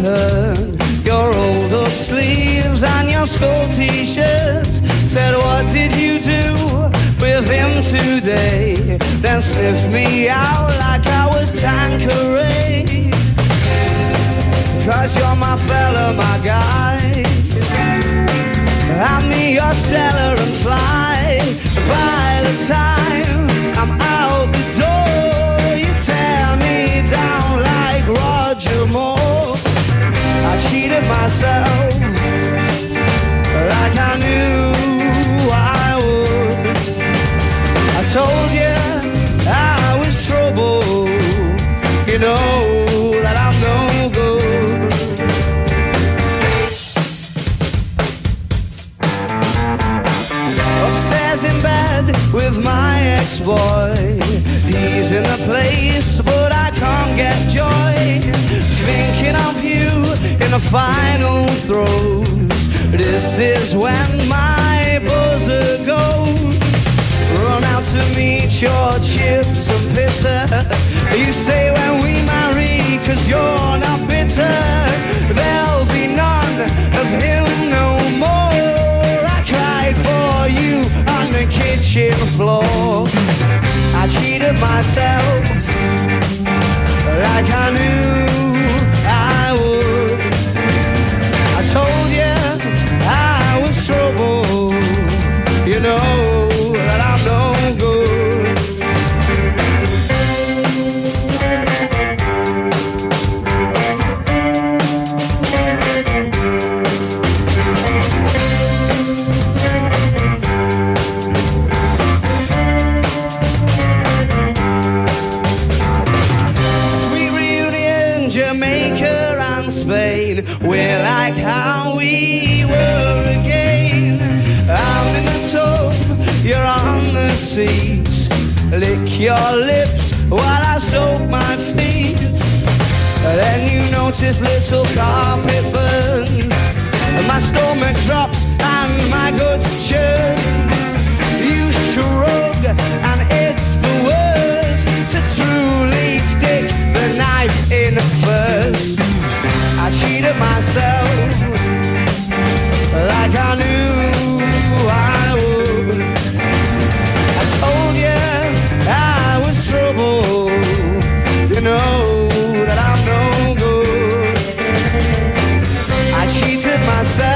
heard your rolled up sleeves and your skull t-shirt. Said, what did you do with him today? Then sniffed me out like I was Tanqueray. Cause you're my fella, my guy. I'm me, you're and fly. By the time I'm out the door, you tear me down like Roger Moore. Myself like I knew I would. I told you I was trouble. You know that I'm no good. Upstairs in bed with my ex-boy. He's in the place, but I can't get joy. The final throes. This is when my buzzer goes. Run out to meet your chips and bitter. You say when we marry, cause you're not bitter. There'll be none of him no more. I cried for you on the kitchen floor. I cheated myself Jamaica and Spain. We're like how we were again. I'm in the tub, you're on the seats. Lick your lips while I soak my feet. Then you notice little carpet I knew I would. I told you I was trouble. You know that I'm no good. I cheated myself.